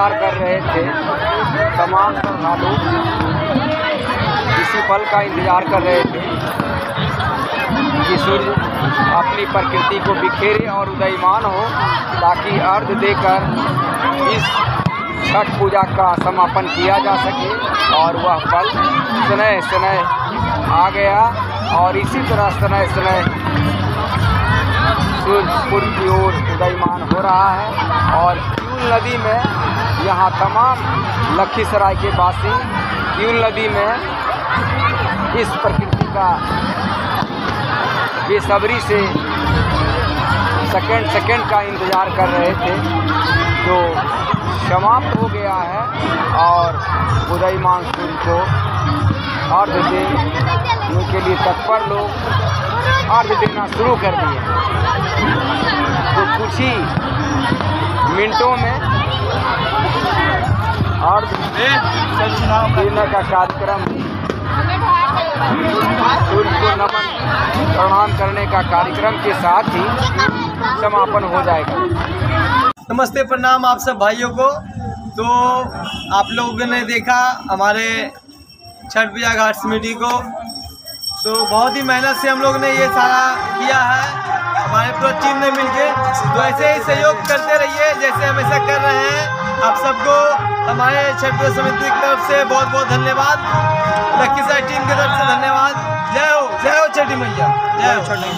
इंतज़ार कर रहे थे। तमाम श्रद्धालु इसी पल का इंतज़ार कर रहे थे कि सूर्य अपनी प्रकृति को बिखेरे और उदयमान हो, ताकि अर्घ देकर इस छठ पूजा का समापन किया जा सके और वह पल स्नेह स्नेह आ गया और इसी तरह स्नेह स्नेह सूर्य पूर्व की ओर उदयमान हो रहा है और नदी में यहाँ तमाम लखीसराय के वासी क्यूल नदी में इस प्रकृति का बेसब्री से सेकंड सेकंड का इंतज़ार कर रहे थे, जो समाप्त हो गया है और उदयमान सूर्य को अर्घ देने के लिए तत्पर लोग अर्घ देना शुरू कर दिए। तो कुछ ही मिनटों में देने का कार्यक्रम। सूर्य को नमन प्रणाम करने का कार्यक्रम के साथ ही समापन हो जाएगा। नमस्ते, प्रणाम आप सब भाइयों को। तो आप लोगों ने देखा हमारे छठ पूजा घाट समिति को। तो बहुत ही मेहनत से हम लोग ने ये सारा किया है। हमारे पूरा टीम ने मिलके। तो ऐसे ही सहयोग करते रहिए, जैसे हमेशा कर रहे हैं। आप सबको हमारे क्षेत्र समिति की तरफ़ से बहुत बहुत धन्यवाद लक्की साहब टीम की तरफ़ से धन्यवाद जय हो जय हो छठी मैया जय हो छठी